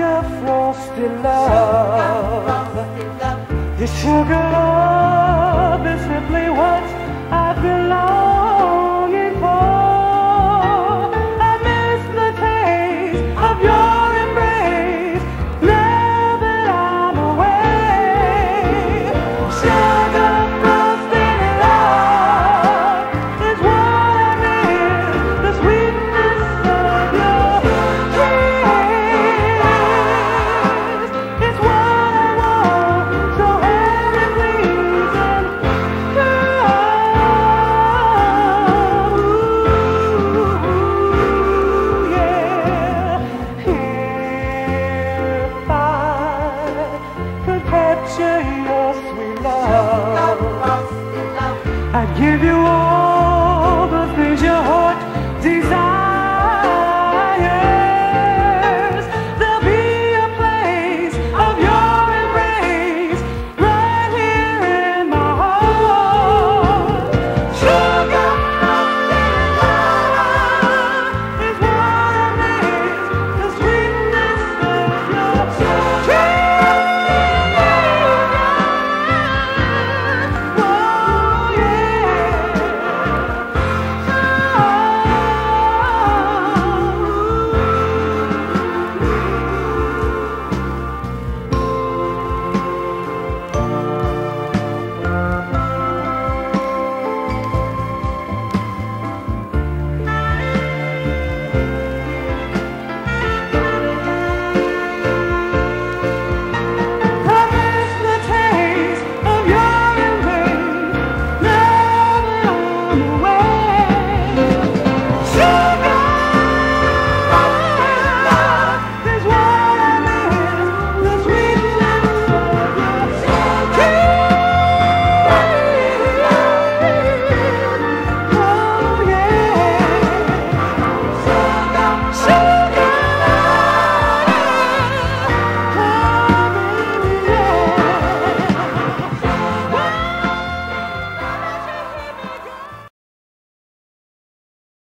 sugar frosty love. Your sugar give you all.